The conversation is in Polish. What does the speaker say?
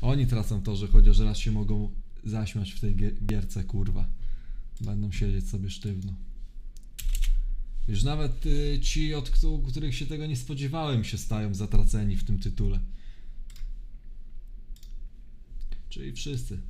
Oni tracą to, że chociaż raz się mogą zaśmiać w tej gierce, kurwa. Będą siedzieć sobie sztywno. Już nawet y, ci, od których się tego nie spodziewałem, się stają zatraceni w tym tytule. Czyli wszyscy.